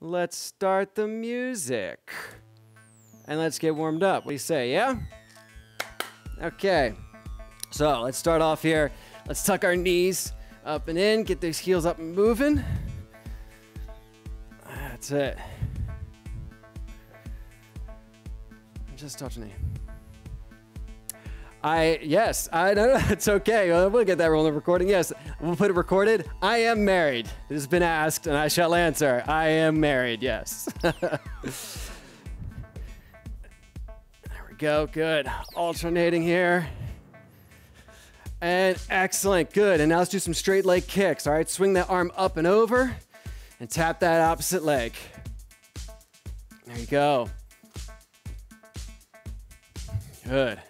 let's start the music. And let's get warmed up. What do you say, yeah? Okay. So let's start off here. Let's tuck our knees up and in, get these heels up and moving. That's it. Just touch knee. I yes, I know it's okay. We'll get that rolling recording. Yes, we'll put it recorded. I am married. It has been asked, and I shall answer. I am married. Yes. there we go. Good. Alternating here. And excellent. Good. And now let's do some straight leg kicks. All right. Swing that arm up and over, and tap that opposite leg. There you go. Good.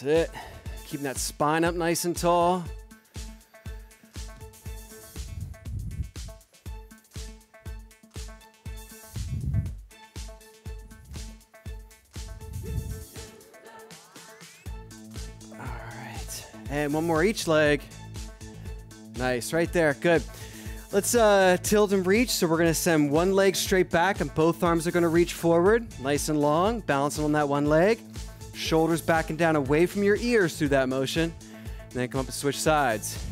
That's it. Keeping that spine up nice and tall. All right. And one more each leg. Nice, right there. Good. Let's uh, tilt and reach. So we're going to send one leg straight back and both arms are going to reach forward, nice and long, balancing on that one leg. Shoulders back and down away from your ears through that motion. And then come up and switch sides.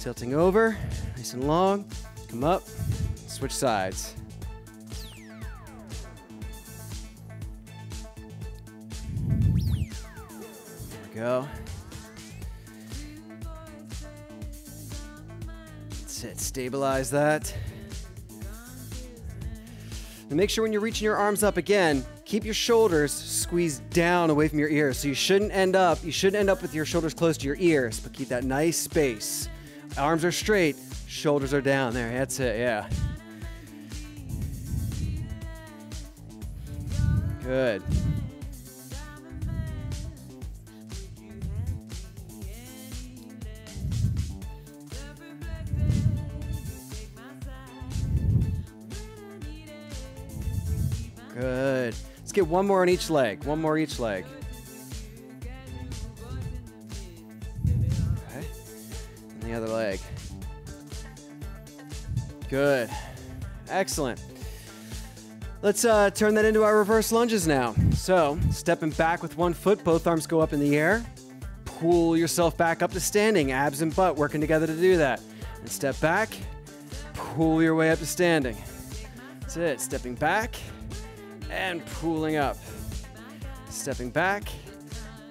Tilting over, nice and long. Come up, switch sides. There we go. That's it. Stabilize that. And make sure when you're reaching your arms up again, keep your shoulders squeezed down away from your ears. So you shouldn't end up, you shouldn't end up with your shoulders close to your ears, but keep that nice space. Arms are straight, shoulders are down. There, that's it, yeah. Good. Good. Get one more on each leg. One more each leg. Okay. And the other leg. Good. Excellent. Let's uh, turn that into our reverse lunges now. So, stepping back with one foot, both arms go up in the air. Pull yourself back up to standing, abs and butt working together to do that. And step back, pull your way up to standing. That's it. Stepping back, and pulling up. Stepping back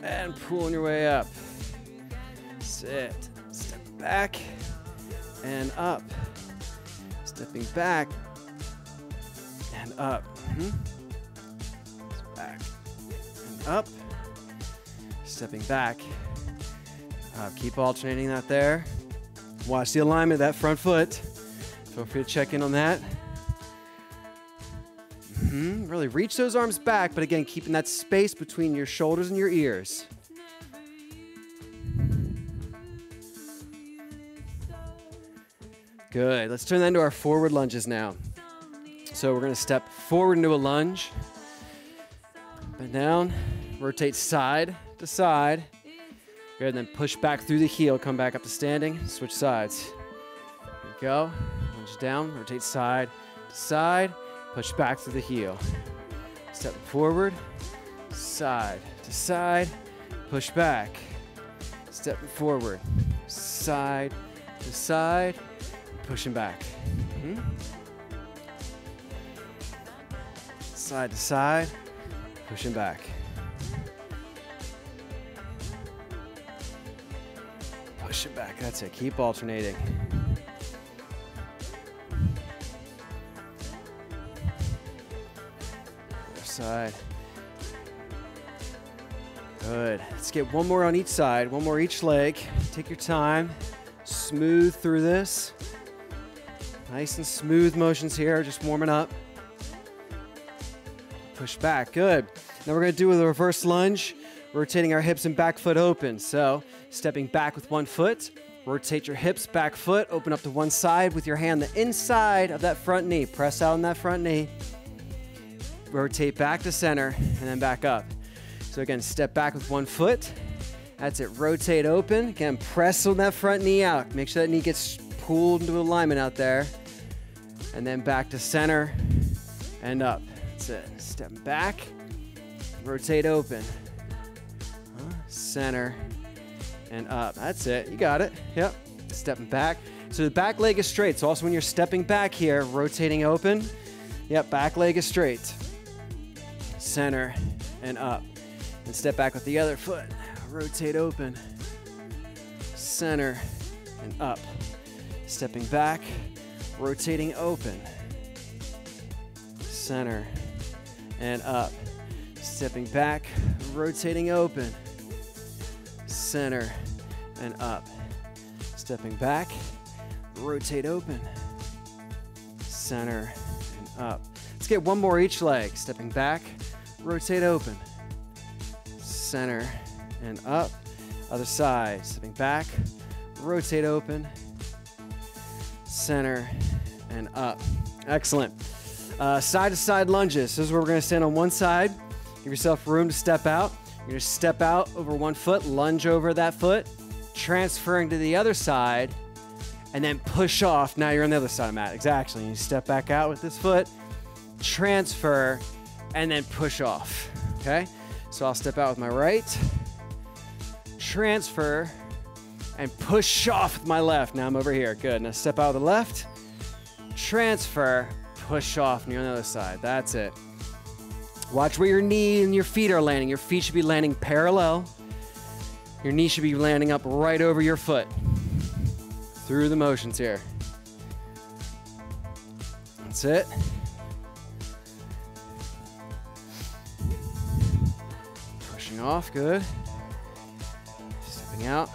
and pulling your way up. Sit. Step back and up. Stepping back and up. Mm-hmm. Back and up. Stepping back. Uh, keep alternating that there. Watch the alignment of that front foot. Feel free to check in on that. Mm-hmm. Really reach those arms back, but again, keeping that space between your shoulders and your ears. Good. Let's turn that into our forward lunges now. So we're going to step forward into a lunge. Bend down, rotate side to side. Good. And then push back through the heel, come back up to standing, switch sides. There we go. Lunge down, rotate side to side. Push back through the heel. Step forward, side to side, push back. Step forward, side to side, pushing back. Mm-hmm. Side to side, pushing back. Push it back. That's it. Keep alternating. Side. Good. Let's get one more on each side, one more each leg. Take your time. Smooth through this. Nice and smooth motions here, just warming up. Push back. Good. Now we're going to do a reverse lunge, rotating our hips and back foot open. So, stepping back with one foot, rotate your hips, back foot, open up to one side with your hand the inside of that front knee. Press out on that front knee rotate back to center, and then back up. So again, step back with one foot, That's it. Rotate open. Again, press on that front knee out. Make sure that knee gets pulled into alignment out there. And then back to center and up. That's it. Step back. Rotate open. Center and up. That's it. You got it. Yep. Stepping back. So the back leg is straight. So also when you're stepping back here, rotating open. Yep, back leg is straight. Center and up. And step back with the other foot. Rotate open. Center and up. Stepping back, rotating open. Center and up. Stepping back, rotating open. Center and up. Stepping back, rotate open. Center and up. Let's get one more each leg. Stepping back, rotate open. Center and up. Other side. Stepping back, rotate open. Center and up. Excellent. Uh, side to side lunges. This is where we're going to stand on one side. Give yourself room to step out. You're to step out over one foot, lunge over that foot, transferring to the other side, and then push off. Now you're on the other side of the mat. Exactly. You step back out with this foot, transfer, and then push off. Okay? So I'll step out with my right, transfer, and push off with my left. Now I'm over here. Good. Now step out with the left, transfer, push off, and you're on the other side. That's it. Watch where your knee and your feet are landing. Your feet should be landing parallel. Your knee should be landing up right over your foot. Through the motions here. That's it. Off, good. Stepping out.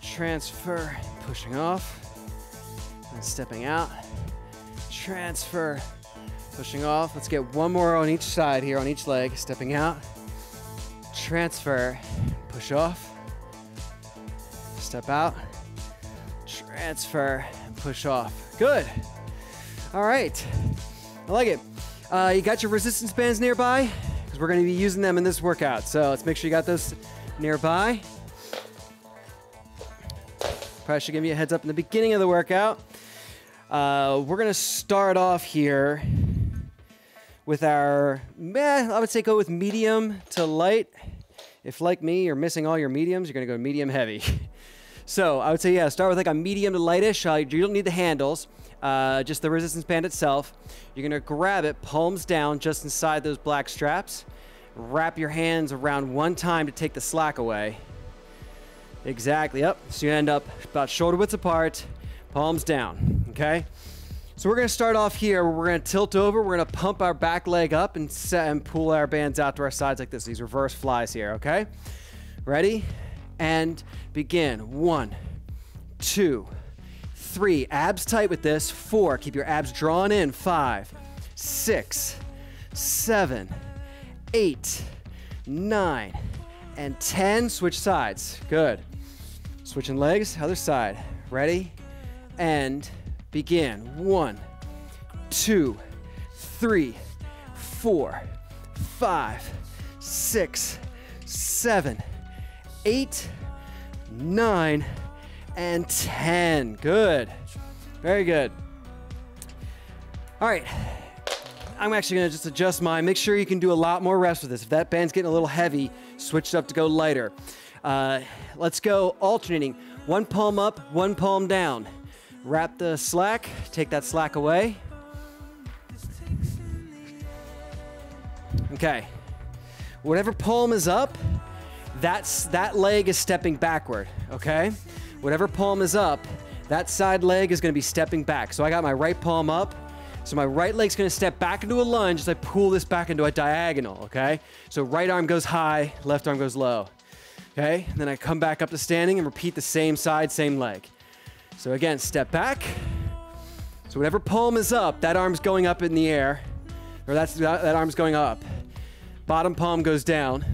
Transfer, pushing off. And stepping out. Transfer, pushing off. Let's get one more on each side here, on each leg. Stepping out. Transfer, push off. Step out. Transfer, push off. Good. All right. I like it. Uh, you got your resistance bands nearby? We're going to be using them in this workout. So let's make sure you got those nearby. Probably should give you a heads up in the beginning of the workout. Uh, we're going to start off here with our, meh, I would say go with medium to light. If, like me, you're missing all your mediums, you're going to go medium heavy. so I would say, yeah, start with like a medium to lightish. Uh, you don't need the handles, uh, just the resistance band itself. You're to grab it, palms down, just inside those black straps. Wrap your hands around one time to take the slack away. Exactly, yep. So you end up about shoulder widths apart, palms down, okay? So we're gonna start off here. We're gonna tilt over. We're gonna pump our back leg up and set and pull our bands out to our sides like this. These reverse flies here, okay? Ready? And begin. One, two, three. Abs tight with this. Four. Keep your abs drawn in. Five, six, seven, eight, nine, and 10. Switch sides. Good. Switching legs, other side. Ready? And begin. One, two, three, four, five, six, seven, eight, nine, and 10. Good. Very good. All right. I'm actually gonna just adjust mine. Make sure you can do a lot more reps with this. If that band's getting a little heavy, switch it up to go lighter. Uh, let's go alternating. One palm up, one palm down. Wrap the slack, take that slack away. Okay. Whatever palm is up, that's that leg is stepping backward, okay? Whatever palm is up, that side leg is gonna be stepping back. So I got my right palm up, so my right leg's gonna step back into a lunge as I pull this back into a diagonal, okay? So right arm goes high, left arm goes low. Okay, and then I come back up to standing and repeat the same side, same leg. So again, step back. So whatever palm is up, that arm's going up in the air, or that's, that, that arm's going up. Bottom palm goes down.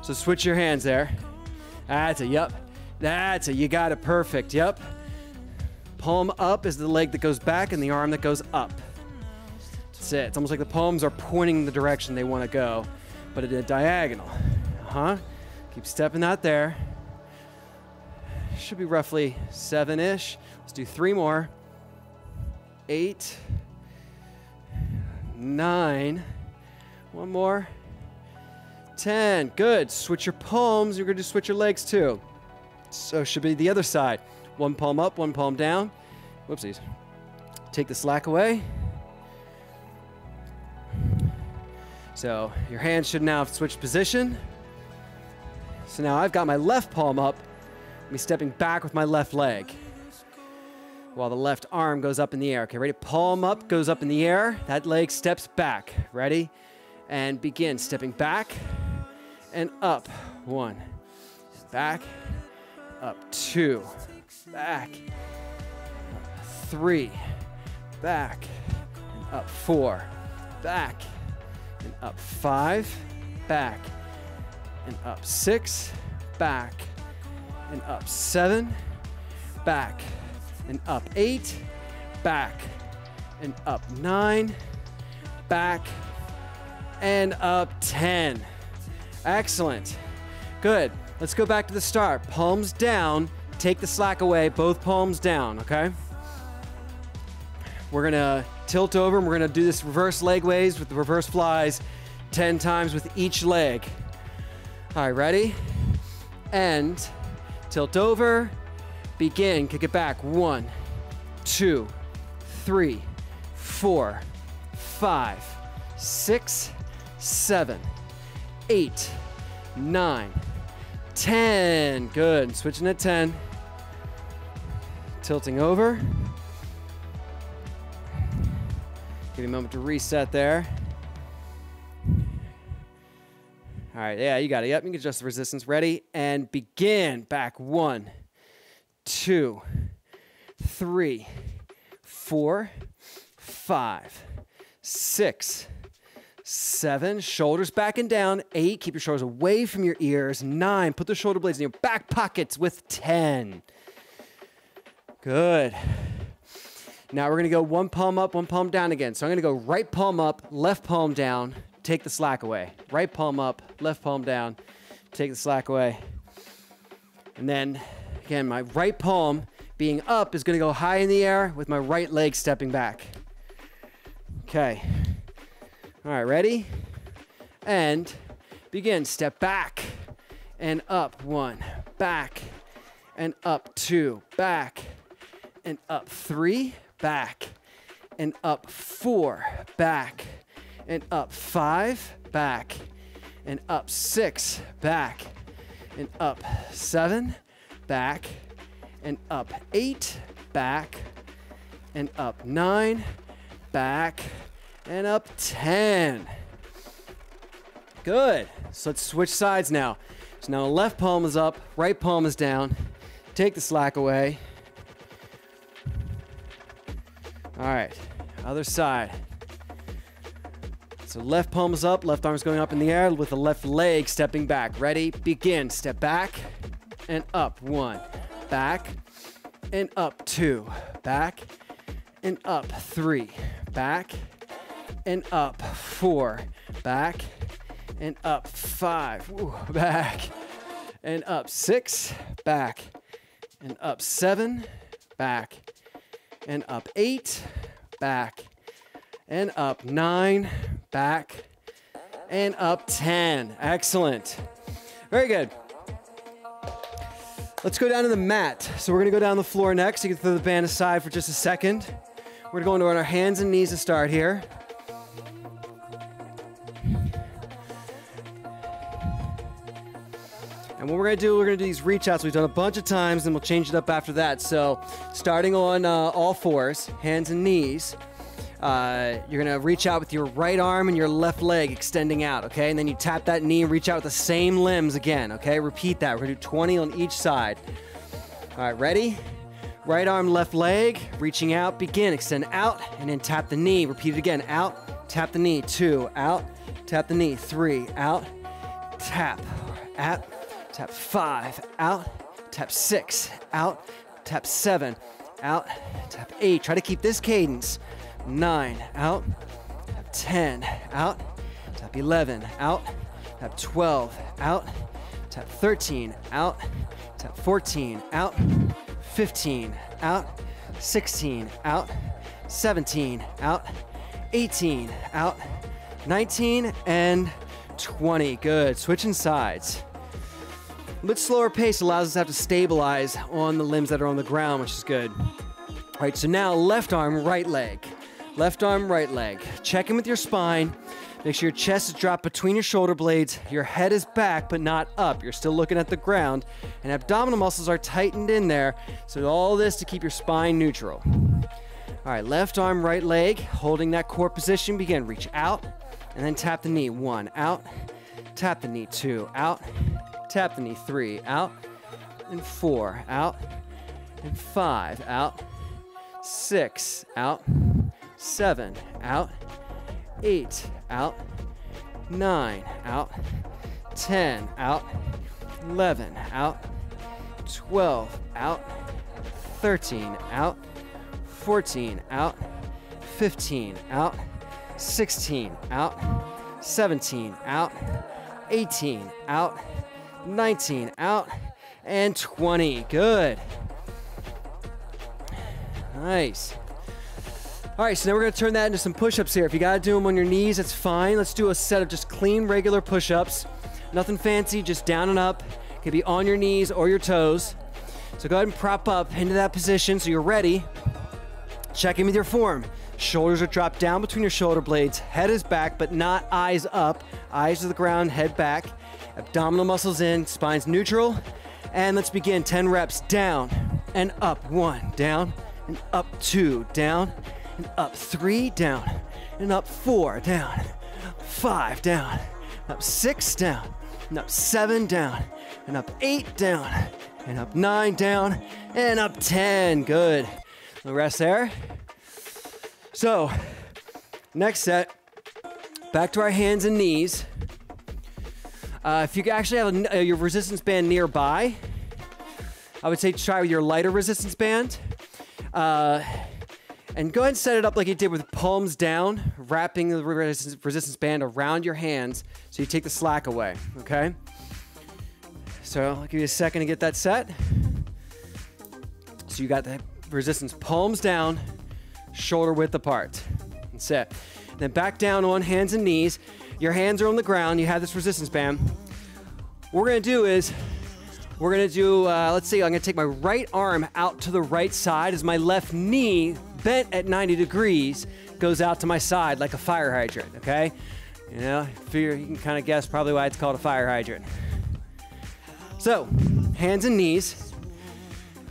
So switch your hands there. That's it, yep. That's it, you got it perfect, yep. Palm up is the leg that goes back and the arm that goes up. That's it. It's almost like the palms are pointing the direction they want to go, but in a diagonal. Uh huh. Keep stepping out there. Should be roughly seven ish. Let's do three more. Eight, nine, one more. 10. Good. Switch your palms. You're going to switch your legs too. So should be the other side. One palm up, one palm down. Whoopsies. Take the slack away. So your hands should now have switched position. So now I've got my left palm up, me stepping back with my left leg while the left arm goes up in the air. Okay, ready? Palm up, goes up in the air. That leg steps back. Ready? And begin stepping back and up. One, back, up. Two, back, three, back, and up. Four, back, and up. Five, back, and up. Six, back, and up. Seven, back, and up. Eight, back, and up. Nine, back, and up. Ten. Excellent. Good. Let's go back to the start. Palms down. Take the slack away. Both palms down, okay? We're to tilt over and we're to do this reverse leg ways with the reverse flies 10 times with each leg. All right, ready? And tilt over. Begin. Kick it back. One, two, three, four, five, six, seven eight, nine, ten. Good. Switching at 10. Tilting over. Give you a moment to reset there. All right, yeah, you got it. Yep, you can adjust the resistance. Ready? And begin. Back one, two, three, four, five, six, Seven, shoulders back and down. Eight, keep your shoulders away from your ears. Nine, put the shoulder blades in your back pockets with 10. Good. Now we're gonna go one palm up, one palm down again. So I'm gonna go right palm up, left palm down, take the slack away. Right palm up, left palm down, take the slack away. And then again, my right palm being up is gonna go high in the air with my right leg stepping back. Okay. All right, ready? And begin. Step back and up. One, back and up. Two, back and up. Three, back and up. Four, back and up. Five, back and up. Six, back and up. Seven, back and up. Eight, back and up. Nine, back and up 10. Good. So let's switch sides now. So now left palm is up, right palm is down. Take the slack away. All right, other side. So left palm is up, left arm is going up in the air with the left leg stepping back. Ready? Begin. Step back and up. One. Back and up. Two. Back and up. Three. Back and up. Four, back and up. Five, Ooh, back and up. Six, back and up. Seven, back and up. Eight, back and up. Nine, back and up. Ten. Excellent. Very good. Let's go down to the mat. So we're gonna go down the floor next. You can throw the band aside for just a second. We're gonna go our hands and knees to start here. What we're gonna do, we're gonna do these reach outs. We've done a bunch of times, and we'll change it up after that. So, starting on uh, all fours, hands and knees. Uh, you're gonna reach out with your right arm and your left leg extending out, okay? And then you tap that knee and reach out with the same limbs again, okay? Repeat that. We're gonna do 20 on each side. All right, ready? Right arm, left leg, reaching out, begin, extend out, and then tap the knee. Repeat it again. Out, tap the knee. Two, out, tap the knee. Three, out, tap, out, tap five, out, tap six, out, tap seven, out, tap eight. Try to keep this cadence. Nine, out, tap 10, out, tap 11, out, tap 12, out, tap 13, out, tap 14, out, 15, out, 16, out, 17, out, 18, out, 19, and 20. Good. Switching sides. A bit slower pace allows us to have to stabilize on the limbs that are on the ground, which is good. All right, so now left arm, right leg. Left arm, right leg. Check in with your spine. Make sure your chest is dropped between your shoulder blades. Your head is back, but not up. You're still looking at the ground. And abdominal muscles are tightened in there. So, all this to keep your spine neutral. All right, left arm, right leg. Holding that core position. Begin. Reach out and then tap the knee. One, out. Tap the knee. Two, out. Tap the knee. Three, out. And four, out. And five, out. Six, out. Seven, out. Eight, out. Nine, out. Ten, out. Eleven, out. Twelve, out. Thirteen, out. Fourteen, out. Fifteen, out. 16 out, 17 out, 18 out, 19 out, and 20. Good. Nice. All right, so now we're gonna turn that into some push-ups here. If you gotta do them on your knees, that's fine. Let's do a set of just clean, regular push-ups. Nothing fancy, just down and up. Could be on your knees or your toes. So go ahead and prop up into that position so you're ready. Check in with your form. Shoulders are dropped down between your shoulder blades. Head is back, but not eyes up. Eyes to the ground, head back. Abdominal muscles in, spine's neutral. And let's begin 10 reps down and up. One, down and up. Two, down and up. Three, down and up. Four, down. Five, down. Up six, down. And up seven, down. And up eight, down. And up nine, down. And up 10. Good. The rest there. So, next set, back to our hands and knees. Uh, if you actually have a, uh, your resistance band nearby, I would say try with your lighter resistance band. Uh, and go ahead and set it up like you did with palms down, wrapping the resistance, resistance band around your hands so you take the slack away, okay? So I'll give you a second to get that set. So you got the resistance palms down, shoulder width apart. That's it. Then back down on hands and knees. Your hands are on the ground. You have this resistance band. What we're gonna do is we're gonna do, uh, let's see, I'm gonna take my right arm out to the right side as my left knee, bent at 90 degrees, goes out to my side like a fire hydrant, okay? You know, figure you can kind of guess probably why it's called a fire hydrant. So, hands and knees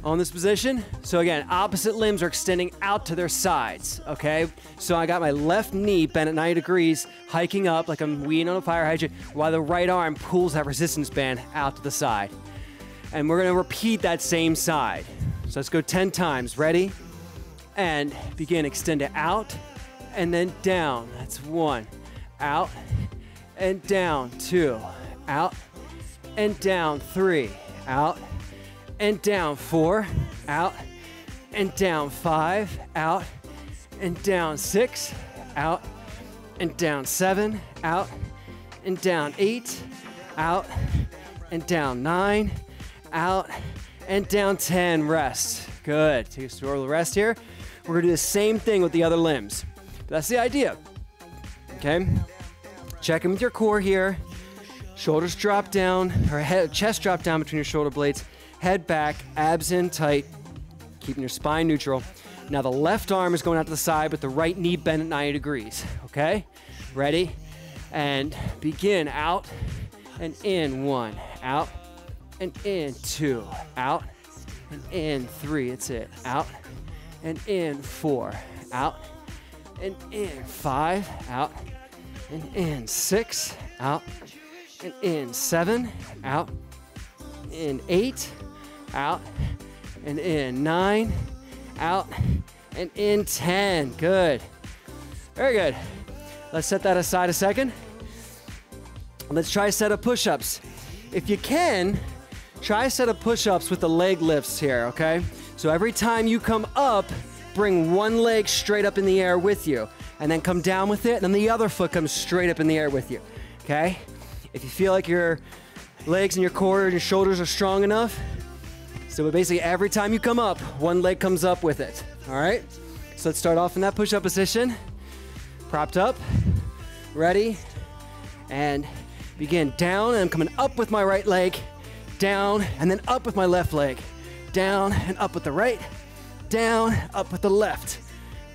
on this position. So again, opposite limbs are extending out to their sides, okay? So I got my left knee bent at 90 degrees, hiking up like I'm weeing on a fire hydrant, while the right arm pulls that resistance band out to the side. And we're gonna repeat that same side. So let's go 10 times. Ready? And begin. Extend it out and then down. That's one. Out and down. Two. Out and down. Three. Out and down. Four, out and down. Five, out and down. Six, out and down. Seven, out and down. Eight, out and down. Nine, out and down. Ten, rest. Good. Take a slow rest here. We're gonna do the same thing with the other limbs. That's the idea. Okay? Check in with your core here. Shoulders drop down, or head, chest drop down between your shoulder blades head back, abs in tight, keeping your spine neutral. Now the left arm is going out to the side, but the right knee bent at 90 degrees. Okay? Ready? And begin out and in. One, out and in. Two, out and in. Three, it's it. Out and in. Four, out and in. Five, out and in. Six, out and in. Seven, out in. Eight, out and in. Nine, out and in. 10. Good. Very good. Let's set that aside a second. Let's try a set of push ups. If you can, try a set of push ups with the leg lifts here, okay? So every time you come up, bring one leg straight up in the air with you, and then come down with it, and then the other foot comes straight up in the air with you, okay? If you feel like you're legs and your core and your shoulders are strong enough. So basically, every time you come up, one leg comes up with it. All right? So let's start off in that push up position. Propped up. Ready? And begin down, and I'm coming up with my right leg, down, and then up with my left leg. Down and up with the right, down, up with the left.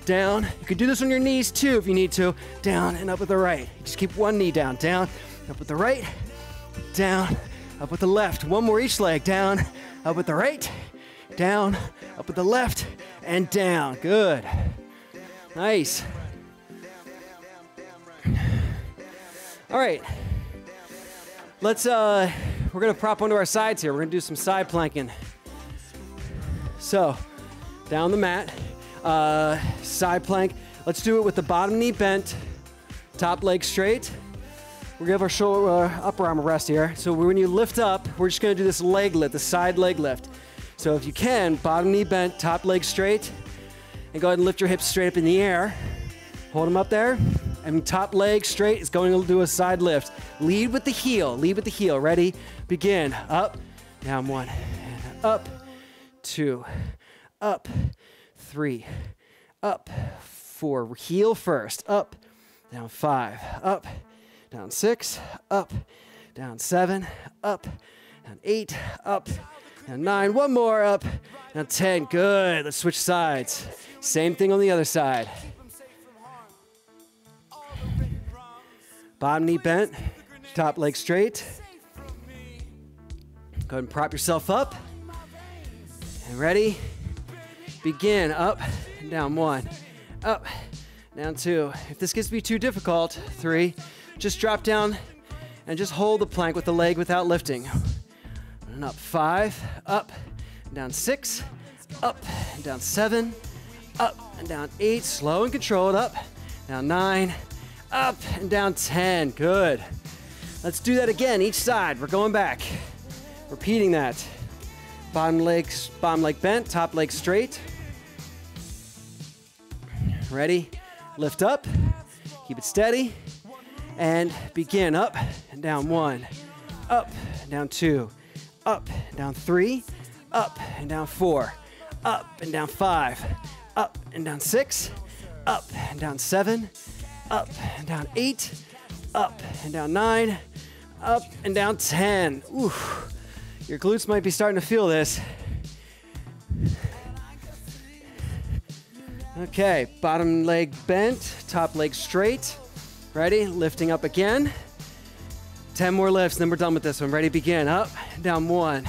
Down. You can do this on your knees too if you need to. Down and up with the right. Just keep one knee down. Down, up with the right, down, up with the left. One more each leg. Down, up with the right, down, up with the left, and down. Good. Nice. All right. Let's, uh, we're gonna prop onto our sides here. We're gonna do some side planking. So, down the mat, uh, side plank. Let's do it with the bottom knee bent, top leg straight. We'll give our shoulder, uh, upper arm a rest here. So when you lift up, we're just gonna do this leg lift, the side leg lift. So if you can, bottom knee bent, top leg straight, and go ahead and lift your hips straight up in the air. Hold them up there, and top leg straight is going to do a side lift. Lead with the heel, lead with the heel. Ready? Begin. Up, down one, up, two, up, three, up, four. Heel first, up, down five, up, down six, up, down seven, up, down eight, up, down nine. One more, up, down 10. Good. Let's switch sides. Same thing on the other side. Bottom knee bent, top leg straight. Go ahead and prop yourself up. And ready? Begin. Up and down. One. Up. Down two. If this gets to be too difficult, three. Just drop down and just hold the plank with the leg without lifting. And up. Five. Up. Down six. Up. And down seven. Up and down eight. Slow and controlled. Up. Down nine. Up and down 10. Good. Let's do that again, each side. We're going back. Repeating that. Bottom leg, bottom leg bent, top leg straight. Ready? Lift up. Keep it steady. And begin up and down one. Up and down two. Up and down three. Up and down four. Up and down five. Up and down six. Up and down seven. Up and down eight. Up and down nine. Up and down 10. Ooh. Your glutes might be starting to feel this. Okay, bottom leg bent, top leg straight. Ready? Lifting up again. 10 more lifts, then we're done with this one. Ready? Begin. Up down one.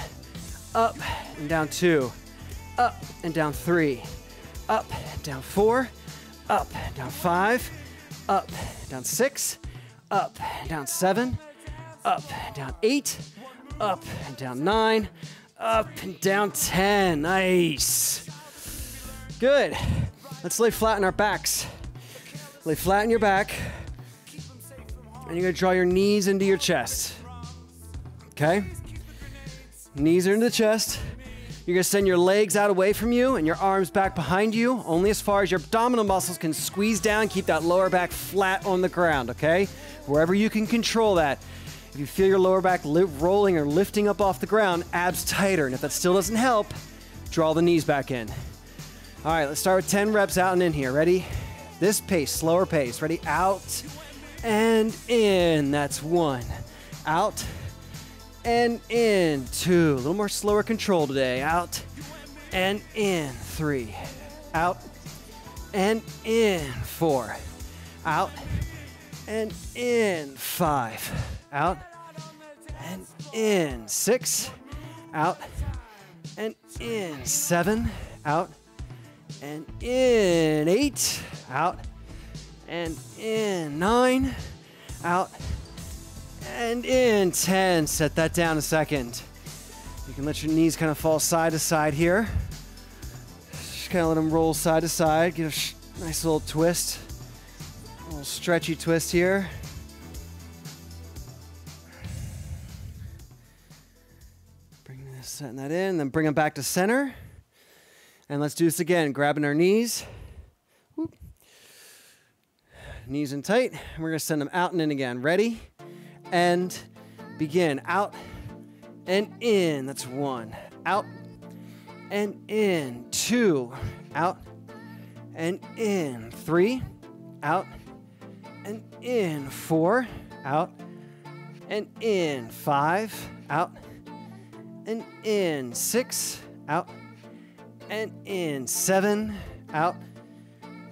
Up and down two. Up and down three. Up and down four. Up and down five. Up and down six. Up and down seven. Up and down eight up and down nine, up and down 10. Nice. Good. Let's lay flat on our backs. Lay flat on your back. And you're gonna draw your knees into your chest. Okay? Knees are into the chest. You're gonna send your legs out away from you and your arms back behind you, only as far as your abdominal muscles can squeeze down, keep that lower back flat on the ground, okay? Wherever you can control that. If you feel your lower back li- rolling or lifting up off the ground, abs tighter. And if that still doesn't help, draw the knees back in. All right, let's start with 10 reps out and in here. Ready? This pace, slower pace. Ready? Out and in. That's one. Out and in. Two. A little more slower control today. Out and in. Three. Out and in. Four. Out and in. Five out, and in. Six, out, and in. Seven, out, and in. Eight, out, and in. Nine, out, and in. Ten. Set that down a second. You can let your knees kind of fall side to side here. Just kind of let them roll side to side. Get a nice little twist. A little stretchy twist here. Bring this, Setting that in, then bring them back to center. And let's do this again, grabbing our knees. Knees in tight. We're gonna send them out and in again. Ready? And begin. Out and in. That's one. Out and in. Two. Out and in. Three. Out and in. Four. Out and in. Five. Out and in. Six. Out and in. Seven. Out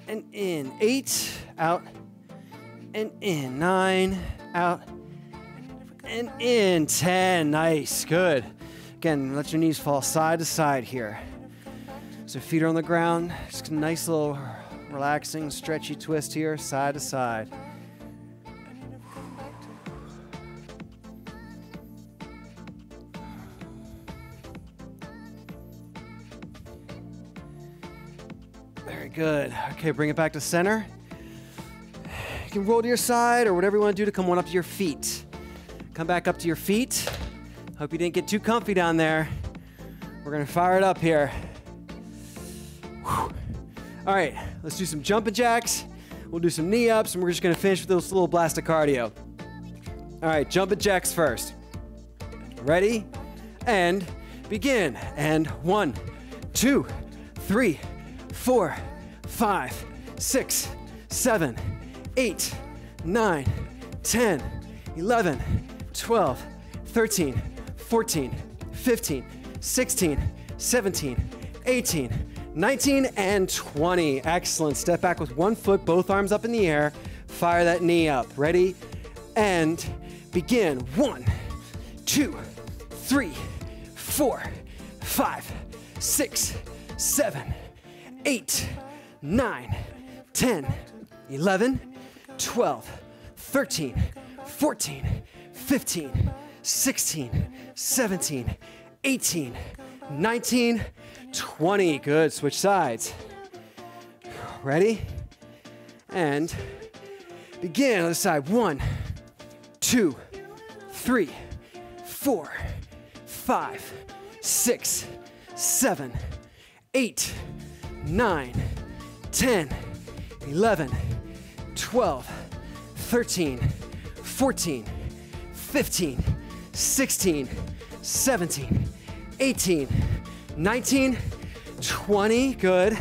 and in. Eight. Out and in. Nine. Out and in. 10. Nice. Good. Again, let your knees fall side to side here. So feet are on the ground. Just a nice little relaxing, stretchy twist here, side to side. Very good. Okay, bring it back to center. You can roll to your side or whatever you want to do to come on up to your feet. Come back up to your feet. Hope you didn't get too comfy down there. We're gonna fire it up here. Whew. All right, let's do some jumping jacks. We'll do some knee ups, and we're just gonna finish with this little blast of cardio. All right, jumping jacks first. Ready? And begin. And one, two, three, four, five, six, seven, eight, nine, 10, 11, 12, 13, 14, 15, 16, 17, 18, 19, and 20. Excellent. Step back with one foot, both arms up in the air. Fire that knee up. Ready? And begin. One, two, three, four, five, six, seven, eight, nine, 10, 11, 12, 13, 14, 15, 16, 17, 18, 19, 20. Good. Switch sides. Ready? And begin. Other side. One, two, three, four, five, six, seven, eight, nine, 10, 11, 12, 13, 14, 15, 16, 17, 18, 19, 20. Good.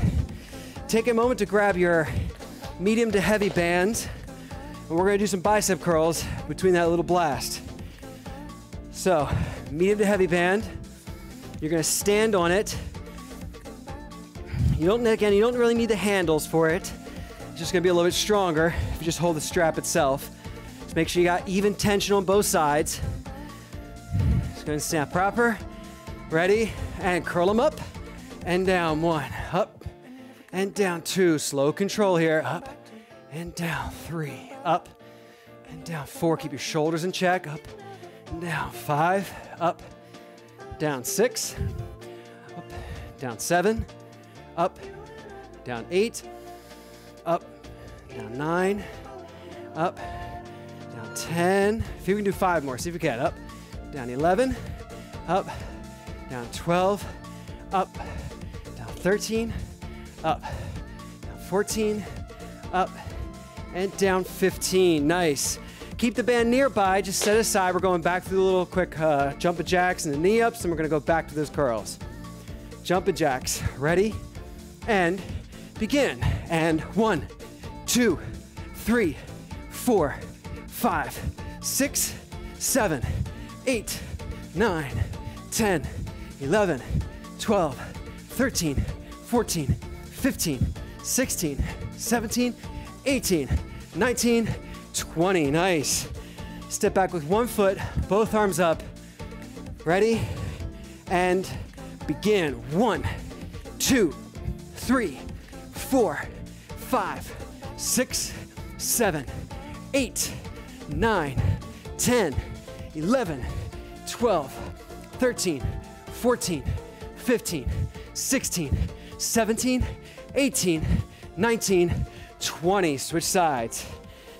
Take a moment to grab your medium to heavy band. And we're gonna do some bicep curls between that little blast. So, medium to heavy band. You're gonna stand on it. You don't, again, you don't really need the handles for it. Just gonna be a little bit stronger if you just hold the strap itself. Just make sure you got even tension on both sides. Just gonna snap proper. Ready? And curl them up and down. One, up and down. Two, slow control here. Up and down. Three, up and down. Four, keep your shoulders in check. Up and down. Five, up, down. Six, up, down. Seven, up, down. Eight, down. Nine, up, down. Ten. If you can do five more, see if you can. Up, down. Eleven, up, down 12, up, down 13, up, down 14, up, and down 15. Nice. Keep the band nearby, just set aside. We're going back through the little quick uh, jumping jacks and the knee ups, and we're gonna go back to those curls. Jumping jacks. Ready? And begin. And one, two, three, four, five, six, seven, eight, nine, 10, 11, 12, 13, 14, 15, 16, 17, 18, 19, 20. Nice. Step back with one foot, both arms up. Ready? And begin. One, two, three, four, five, six, seven, eight, nine, 10, 11, 12, 13, 14, 15, 16, 17, 18, 19, 20. Switch sides.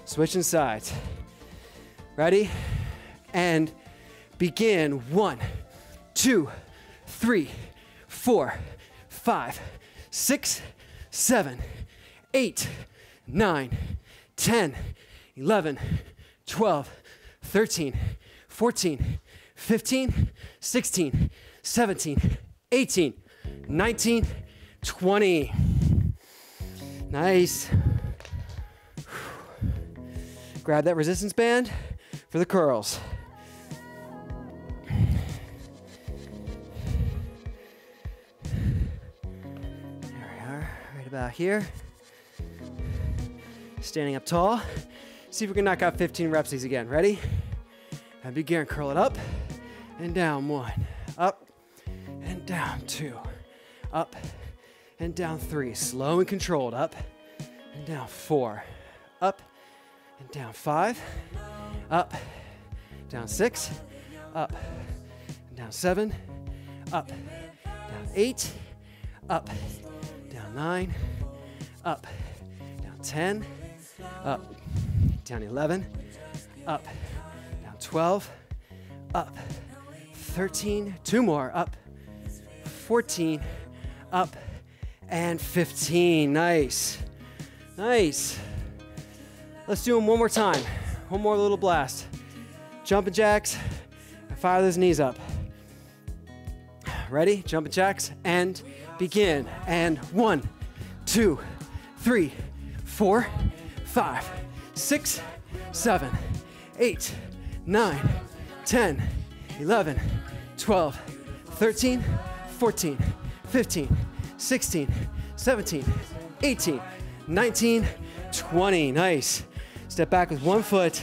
Switching sides. Ready? And begin. One, two, three, four, five, six, seven, eight, nine, 10, 11, 12, 13, 14, 15, 16, 17, 18, 19, 20. Nice. Grab that resistance band for the curls. There we are, right about here. Standing up tall. See if we can knock out 15 reps these again. Ready? And begin. Curl it up and down. One. Up and down. Two. Up and down. Three. Slow and controlled. Up and down. Four. Up and down. Five. Up. Down. Six. Up down. Seven. Up. Down. Eight. Up. Down. Nine. Up. Down. Ten. Up. Down. Eleven. Up. Down. Twelve. Up. 13, two more, up, 14, up, and 15. Nice. Nice. Let's do them one more time. One more little blast. Jumping jacks, fire those knees up. Ready? Jumping jacks, and begin. And one, two, three, four, five, six, seven, eight, nine, 10, 11, 12, 13, 14, 15, 16, 17, 18, 19, 20. Nice. Step back with one foot,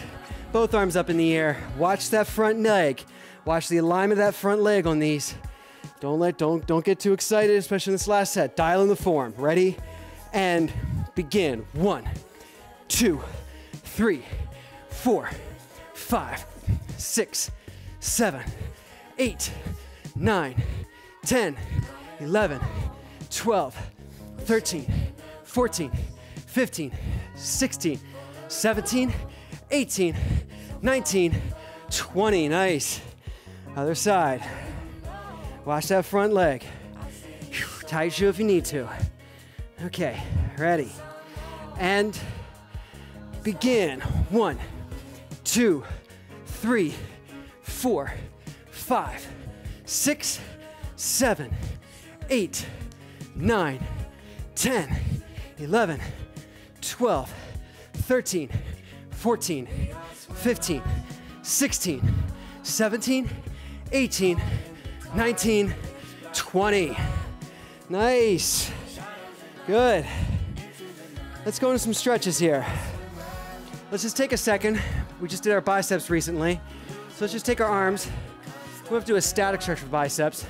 both arms up in the air. Watch that front leg. Watch the alignment of that front leg on these. Don't let don't don't get too excited, especially in this last set. Dial in the form. Ready? And begin. One, two, three, four, five, six, seven, eight, nine, 10, 11, 12, 13, 14, 15, 16, 17, 18, 19, 20. Nice. Other side. Watch that front leg. Tight shoe if you need to. Okay, ready. And begin. One, two, three, four, five, six, seven, eight, nine, 10, 11, 12, 13, 14, 15, 16, 17, 18, 19, 20. Nice. Good. Let's go into some stretches here. Let's just take a second. We just did our biceps recently. So let's just take our arms. We have to do a static stretch for biceps.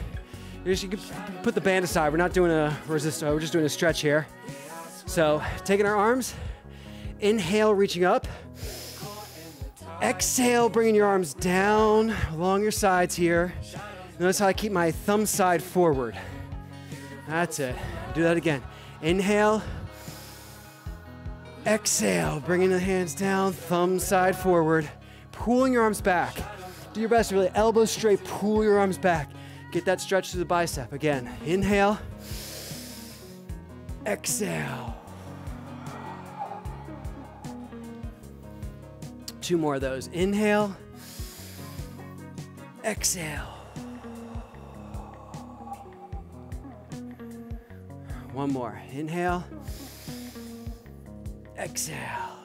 You can put the band aside. We're not doing a resist. Uh, we're just doing a stretch here. So taking our arms, inhale, reaching up. Exhale, bringing your arms down along your sides here. Notice how I keep my thumb side forward. That's it. Do that again. Inhale. Exhale, bringing the hands down, thumb side forward, pulling your arms back. Do your best really elbows straight, pull your arms back. Get that stretch to the bicep. Again, inhale, exhale. Two more of those. Inhale, exhale. One more. Inhale, exhale.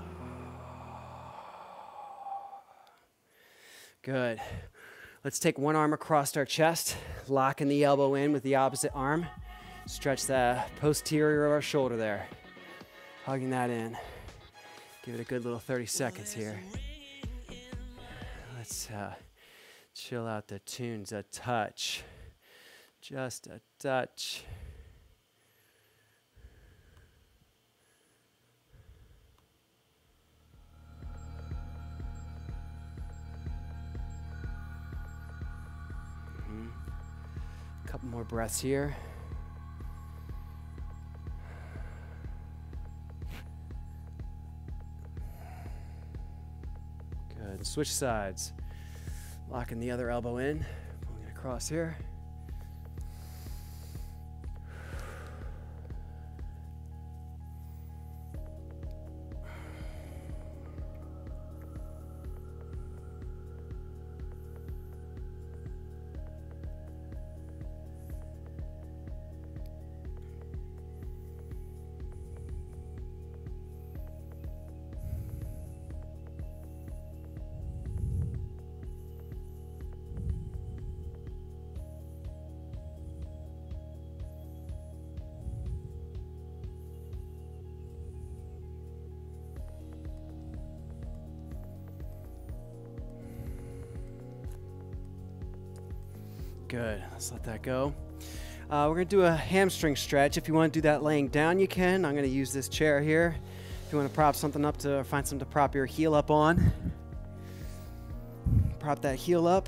Good. Let's take one arm across our chest, locking the elbow in with the opposite arm. Stretch the posterior of our shoulder there. Hugging that in. Give it a good little 30 seconds here. Let's uh, chill out the tunes a touch. Just a touch. Couple more breaths here. Good. Switch sides. Locking the other elbow in. Pulling it across here. Good. Let's let that go. Uh, we're going to do a hamstring stretch. If you want to do that laying down, you can. I'm going to use this chair here. If you want to prop something up to find something to prop your heel up on, prop that heel up.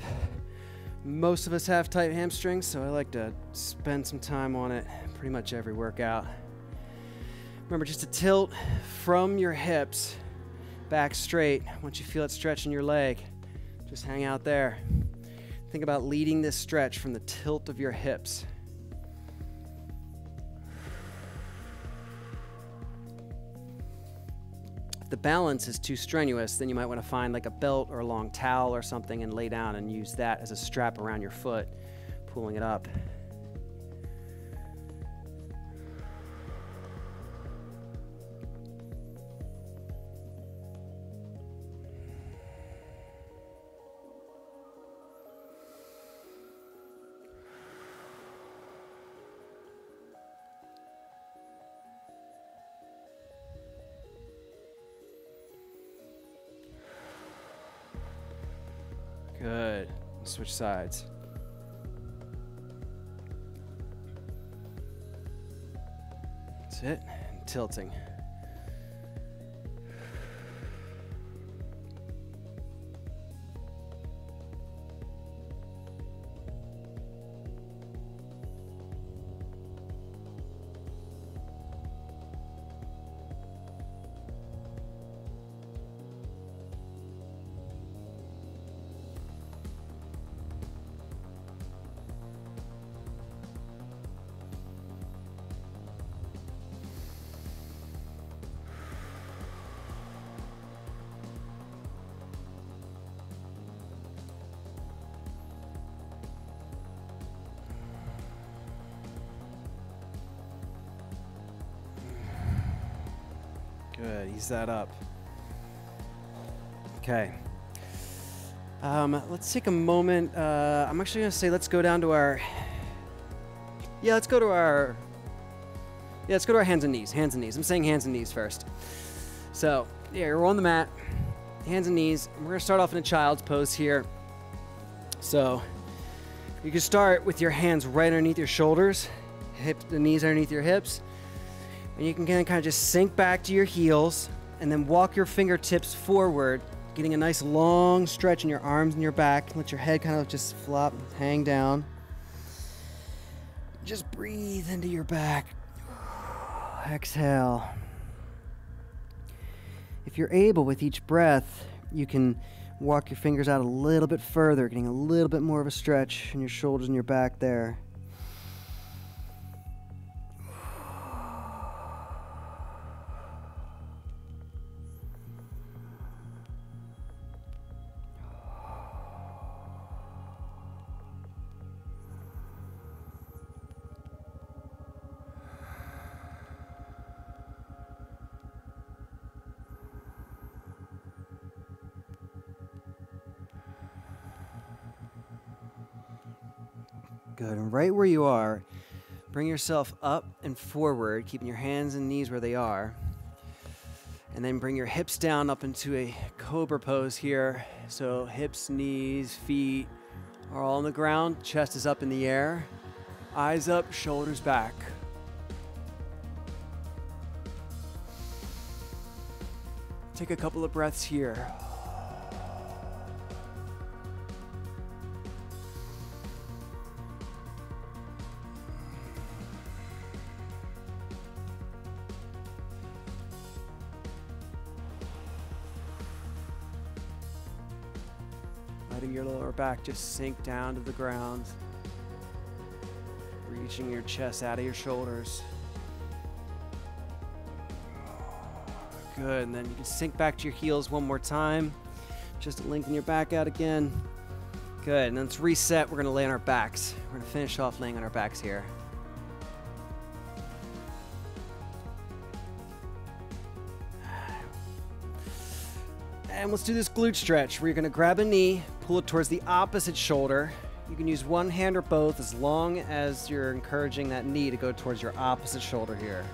Most of us have tight hamstrings, so I like to spend some time on it pretty much every workout. Remember just to tilt from your hips back straight. Once you feel it stretching your leg, just hang out there. Think about leading this stretch from the tilt of your hips. If the balance is too strenuous, then you might want to find like a belt or a long towel or something and lay down and use that as a strap around your foot, pulling it up. Switch sides. That's it. And tilting. That up. Okay. Um, let's take a moment. Uh, I'm actually going to say let's go down to our. Yeah, let's go to our. Yeah, let's go to our hands and knees. Hands and knees. I'm saying hands and knees first. So, yeah, we're on the mat. Hands and knees. We're going to start off in a child's pose here. So, you can start with your hands right underneath your shoulders, hip, the knees underneath your hips. And you can kind of just sink back to your heels and then walk your fingertips forward, getting a nice long stretch in your arms and your back. Let your head kind of just flop, hang down. Just breathe into your back. Exhale. If you're able with each breath, you can walk your fingers out a little bit further, getting a little bit more of a stretch in your shoulders and your back there. Right where you are, bring yourself up and forward, keeping your hands and knees where they are. And then bring your hips down up into a cobra pose here. So hips, knees, feet are all on the ground, chest is up in the air, eyes up, shoulders back. Take a couple of breaths here. Letting your lower back just sink down to the ground. Reaching your chest out of your shoulders. Good, and then you can sink back to your heels one more time. Just lengthen your back out again. Good, and then let's reset. We're gonna lay on our backs. We're gonna finish off laying on our backs here. And let's do this glute stretch where you're gonna grab a knee, pull it towards the opposite shoulder. You can use one hand or both as long as you're encouraging that knee to go towards your opposite shoulder here.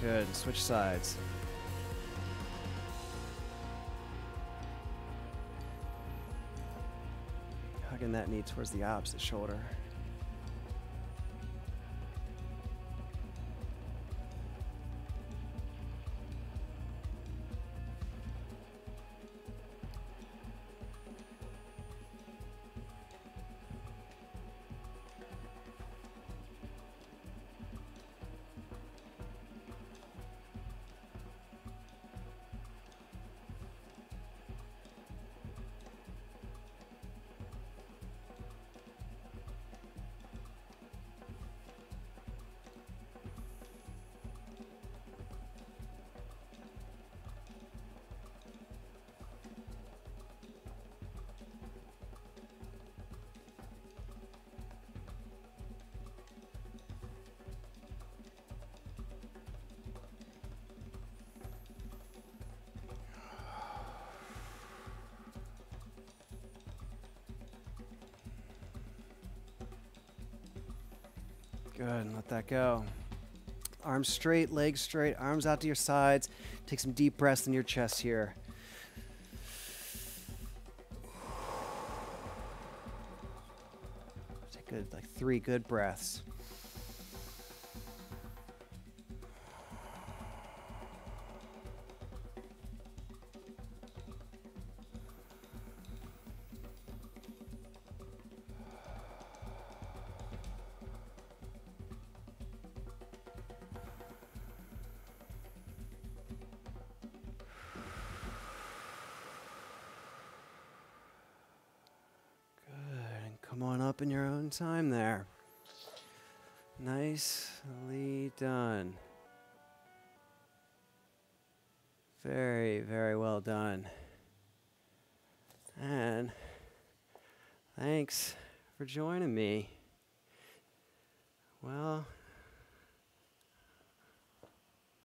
Good. Switch sides. Hugging that knee towards the opposite shoulder. Good, and let that go. Arms straight, legs straight, arms out to your sides. Take some deep breaths in your chest here. Take good, like three good breaths. Joining me.